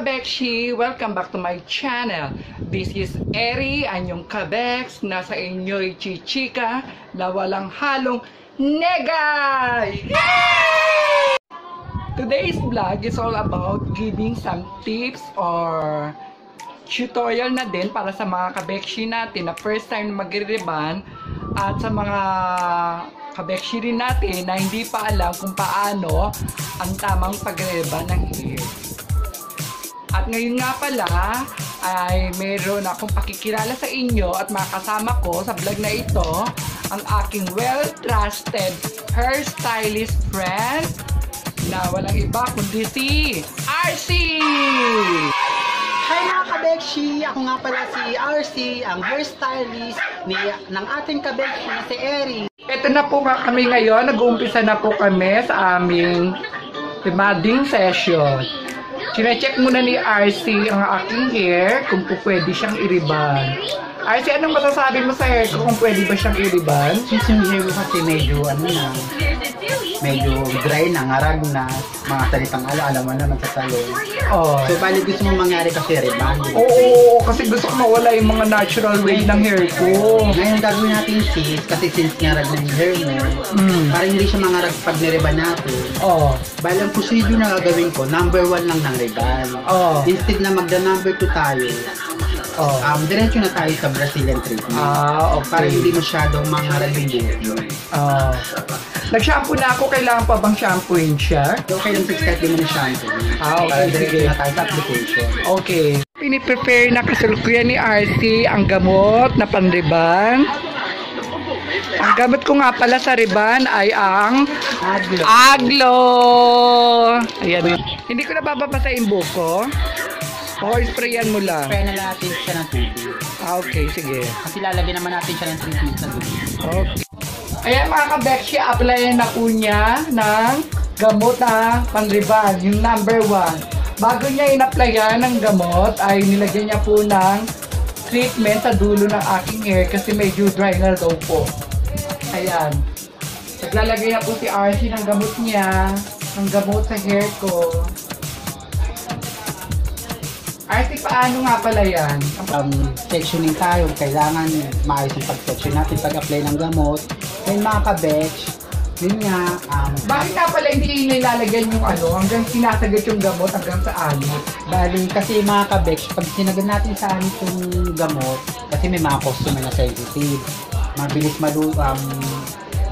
Kabekshi! Welcome back to my channel. This is Eri, anyong kabeks, nasa inyo'y chichika na walang halong negay! Today's vlog is all about giving some tips or tutorial na din para sa mga kabekshi natin na first time magre-reban at sa mga kabekshi rin natin na hindi pa alam kung paano ang tamang pagre-reban ng hair. At ngayon nga pala ay meron akong pakikilala sa inyo at makasama ko sa vlog na ito ang aking well-trusted hairstylist friend na walang iba kundi si RC! Hi mga kabekshi! Ako nga pala si RC, ang hairstylist ni, ng ating kabekshi na si Eri. Ito na po nga kami ngayon, nag-uumpisa na po kami sa aming remodeling session. Sinecheck muna ni RC ang aking hair kung po pwede siyang iriban. RC, anong masasabi mo sa hair ko kung pwede ba siyang iriban? Since yung hair ko kasi medyo ano na, medyo dry na, ngarag na, mga salitang ala, alam mo naman sa salon. Oh. So bali gusto mo mangyari kasi reband. Oo, kasi gusto ko mawala yung mga natural way ng hair ko. Ngayon gagawin natin sis, kasi since ngarag na yung hair mo, Hmm. para hindi siya mangarag pag nireban natin. Oh. Bali ang procedure na gagawin ko, number one lang ng reban. Oh. Instead na magda number two tayo, Oh. um, diretso na tayo sa Brazilian treatment. Ah, okay. para hindi masyadong buhok mo. Ah. Nag-shampoo na ako, kailangan pa bang shampooin siya? Okay lang fix kahit di mo na shampoo. Ah, okay, Para diretso na tayo sa application. Okay. Piniprepare na kasalukuyan ni RC ang gamot na panriban. Ang gamot ko nga pala sa riban ay ang Aglo. aglo. Ayan. Hindi ko na bababasa yung buko. O, sprayan mo lang. Kaya na natin siya ng tubig. Ah, okay, sige. Kasi lalagyan naman natin siya ng treatment sa tubig. Okay. Ayan mga kabekshi, applyan na po niya ng gamot na panriban, yung number one. Bago niya in-applyan ng gamot, ay nilagyan niya po ng treatment sa dulo ng aking hair kasi medyo dry na daw po. Ayan. Naglalagay na po si RC ng gamot niya, ng gamot sa hair ko. RC, paano nga pala yan? Um, sectioning tayo. Kailangan maayos yung pag-section natin pag-apply ng gamot. Then mga kabetch, yun nga, um, Bakit nga pala hindi nilalagyan yung ano, hanggang sinasagat yung gamot hanggang sa anit? Bali, kasi mga kabeks, pag sinagan natin sa amin itong gamot, kasi may mga customer na sensitive, mabilis malu, um,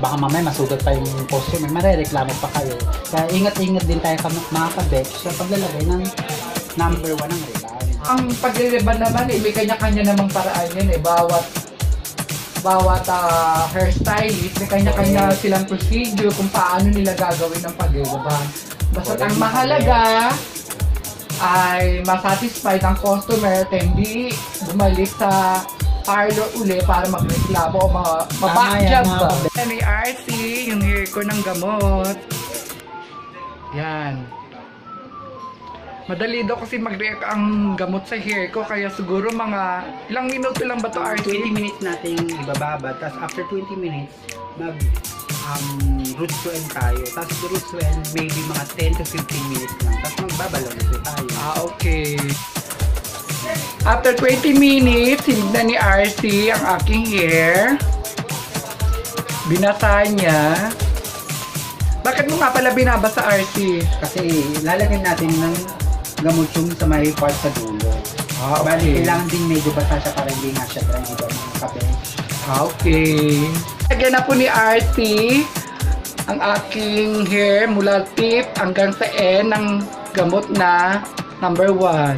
baka mamaya masugat pa yung customer, marereklamo pa kayo. Kaya ingat-ingat din tayo mga kabeks sa paglalagay ng number one ng rebound. Ang pagre-reban naman, eh, may kanya-kanya namang paraan yan eh. Bawat bawat ah, hairstylist, may kanya-kanya silang procedure kung paano nila gagawin ang pagre-reban. Basta ang mahalaga ay masatisfied ang customer at hindi bumalik sa parlor uli para magreklamo o ma Tama yan, mabakyag mga ba. May RC, yung hair ko ng gamot. Yan. Madali daw kasi mag-react ang gamot sa hair ko kaya siguro mga ilang minuto lang ba to RC? 20 minutes natin ibababa, tapos after 20 minutes, mag um, root to end tayo. Tapos root to end, maybe mga 10 to 15 minutes lang. Tapos magbabalaw na tayo. Ah, okay. After 20 minutes, hinignan ni RC ang aking hair. Binasa niya. Bakit mo nga pala binabasa RC? Kasi lalagyan natin ng gamot yung sa may part sa dulo. Ah, Bali, kailangan din medyo basa siya para hindi nga siya dry, di ba mga kape? Ah, okay. Lagyan na po ni RC ang aking hair mula tip hanggang sa end ng gamot na number 1.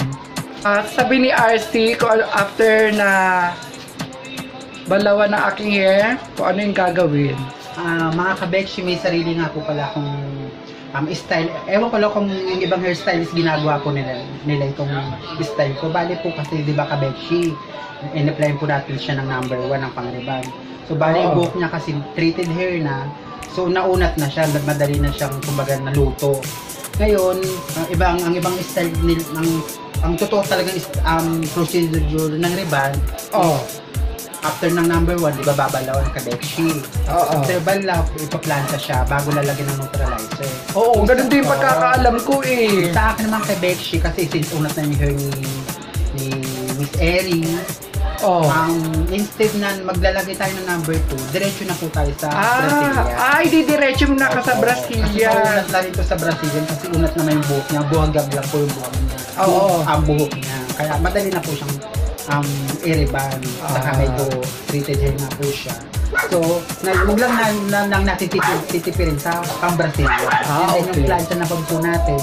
At sabi ni RC kung ano- after na balawan ng aking hair, kung ano yung gagawin. Ah, mga kabekshi, may sarili nga po pala akong um, style. Ewan ko lang kung yung ibang hairstylist ginagawa po nila, nila itong style ko. Bali po kasi, di ba kabekshi, in-apply po natin siya ng number one ng pangriban. So, bali, yung buhok niya kasi treated hair na. So, naunat na siya, madali na siyang, kumbaga, naluto. Ngayon, ang ibang ang ibang style nil ng ang totoo talaga is um, procedure ng ribbon. Oh. After ng number 1, di ba babalaw ng kadekshi. Oo. After balaw, ipaplanta siya bago lalagyan ng neutralizer. Oo, ganun din yung pagkakaalam ko eh. Sa akin naman kay Bekshi kasi since unat na hair ni, ni Miss Erin, Oh. ang instead na maglalagay tayo ng number 2, diretso na po tayo sa Ah, Brasilia. ay, di diretso na ka sa Opo. Kasi Brasilia. unat na rin to sa Brazilian kasi unat naman yung buhok niya, buhagag lang po yung buhok niya. Oo. Buhok- Ang buhok niya. Kaya madali na po siyang um, i-reban. Saka Ah. medyo treated hair na po siya. So, na, huwag lang na, na, lang natin titip, titipirin sa pang Brasilia. Ah, And then okay. yung plancha na pag po natin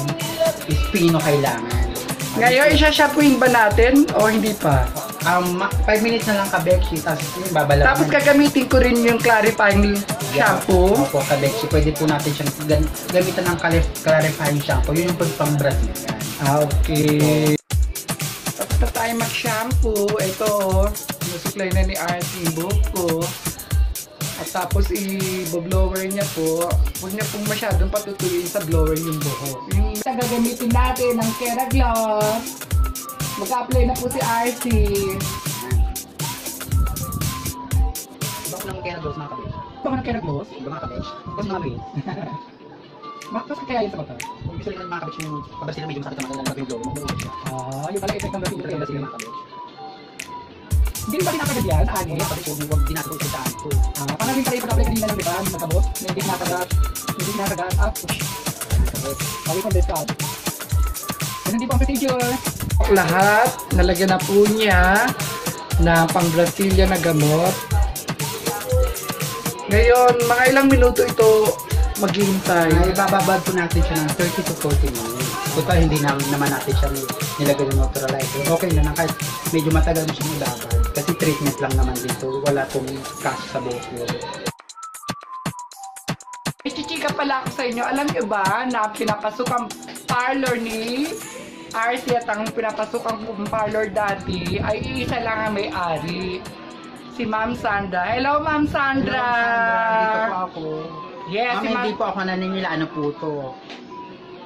is pino kailangan. Ngayon, isa-shampooin ba natin o hindi pa? Um, 5 minutes na lang kabekshi, tapos yung babalawan. Tapos gagamitin ko rin yung clarifying shampoo. Opo, kabekshi. Pwede po natin siyang gamitan ng clarif- clarifying shampoo. Yun yung pang Brazilian. Ah, okay. Na tayo mag-shampoo. Ito, nasuklay na ni RT yung buhok ko. At tapos i-blower niya po. Huwag niya pong masyadong patutuyin sa blower yung buhok. Yung gagamitin natin ng Kera Gloss. Mag-apply na po si RT. Bako lang kaya nag-gloss mga kabekshi. Baka ng Kera Gloss? Diba mga kabekshi? Tapos mga kabekshi. Bakit kaya yun sa mata? Kung gusto nila ng mga kabekshi yung pag Brazilian medyo masakit naman lang yung blow, mag-blow siya. Ah, yung pala effect ng Brazil. yung Brazilian mga. Hindi ba kinakagad yan? Ani? Po, huwag din natin kung saan po. Ah, parang yung pala yung pag-apply kanina ng diba? Nagkabot? Na hindi kinakagat. Hindi kinakagat. Ah, push. Away from the start. Ganun din po ang procedure. Lahat, nalagyan na po niya na pang Brasilia na gamot. Ngayon, mga ilang minuto ito maghihintay. Ay, bababad po natin siya ng 30 to 40 minutes. Total, hindi na, naman natin siya ni- nilagay ng neutralizer. Okay na lang, kahit medyo matagal na siya nilabad. Kasi treatment lang naman dito. Wala pong kaso sa buhok yun. May chichika pala ako sa inyo. Alam niyo ba na pinapasok ang parlor ni RC at ang pinapasok ang parlor dati ay iisa lang ang may-ari. Si Ma'am Sandra. Hello, Ma'am Sandra! Dito po ako. Yes, Ma'am, si hindi Ma'am. po ako naniniwala. Ano po to?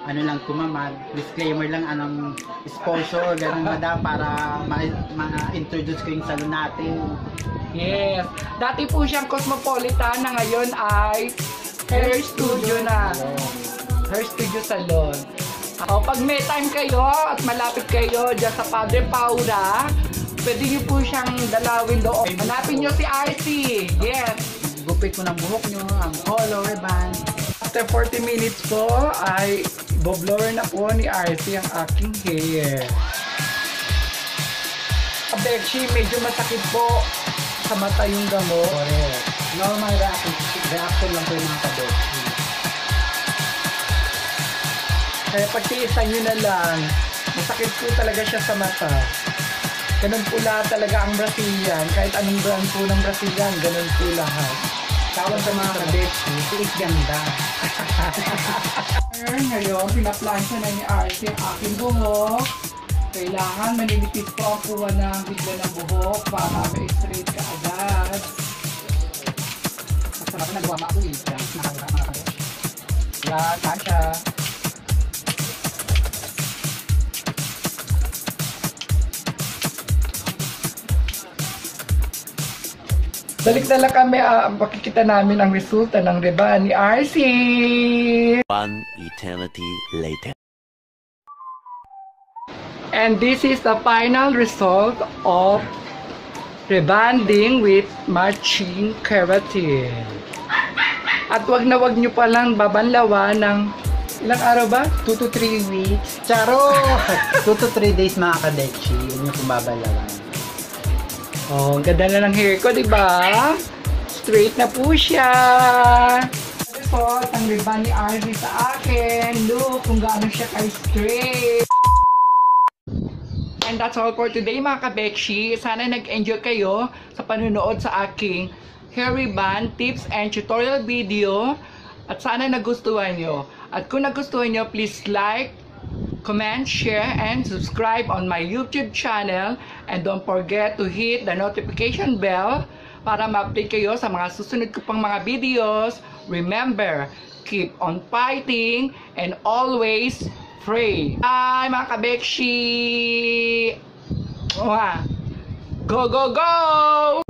Ano lang to, ma'am. ah, Disclaimer lang, anong sponsor, ganun madam, para ma- ma-introduce ko yung salon natin. Yes. Dati po siyang cosmopolitan na ngayon ay hair studio na. Hair studio salon. O, pag may time kayo at malapit kayo dyan sa Padre Paura, pwede niyo po siyang dalawin doon. Hanapin niyo si RC. Yes. Gupit ko ng buhok nyo, ang color, band. After 40 minutes po ay boblower na po ni RC ang aking hair. Abekshi, medyo masakit po sa mata yung gamot. Correct. Normal reaction, reaction lang po yung mga kabot. Kaya pagtiisan nyo na lang, masakit po talaga siya sa mata. Ganun po lahat talaga ang Brazilian. Kahit anong brand po ng Brazilian, ganun po lahat. Tawag sa mga kabot, tiis ganda. Ngayon, pinaplansya na ni RC ang aking buhok. Kailangan maninipis po ang kuha ng bigla ng buhok para ma-straight ka agad. Mas sarap na nagawa mo ako eh. Kaya nakagawa mga kabot. Yan, kasha. Balik na lang kami, ah, makikita namin ang resulta ng reba ni RC. One eternity later. And this is the final result of rebanding with matching keratin. At wag na wag nyo palang babanlawan ng ilang araw ba? 2 to 3 weeks. Charo! 2 to 3 days mga kadekshi, yun yung kumbabalawan. Oh, ang ganda na ng hair ko, di ba? Straight na po siya. Result, ang ribbon ni RZ sa akin. Look kung gaano siya ka-straight. And that's all for today mga kabekshi. Sana nag-enjoy kayo sa panunood sa aking hair ribbon tips and tutorial video. At sana nagustuhan nyo. At kung nagustuhan nyo, please like, comment, share, and subscribe on my YouTube channel. And don't forget to hit the notification bell para ma-update kayo sa mga susunod ko pang mga videos. Remember, keep on fighting, and always pray. Hi mga kabekshi! Go, go, go!